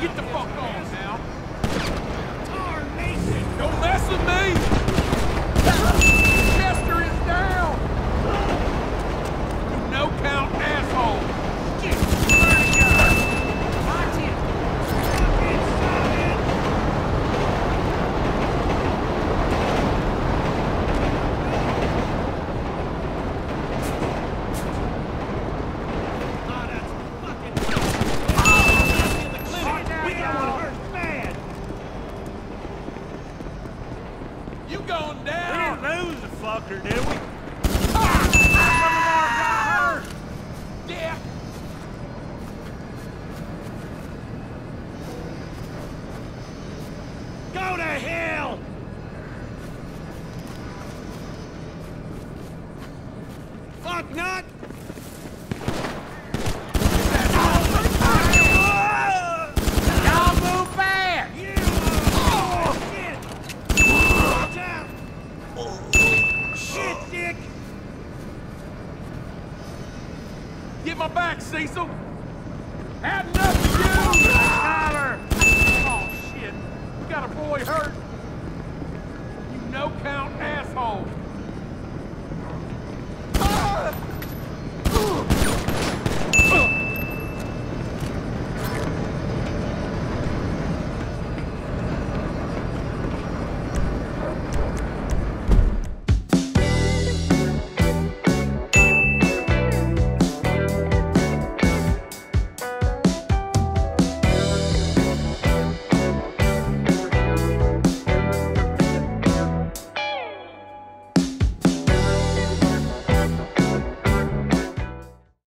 Get the fuck off. You going down! We didn't lose the fucker, did we? Yeah. Go to hell! Fuck nut! Y'all move fast. You! Oh, shit! Watch out! Shit, Dick! Get my back, Cecil. Had enough of you. Tyler! Oh, shit. We got a boy hurt. You no-count asshole.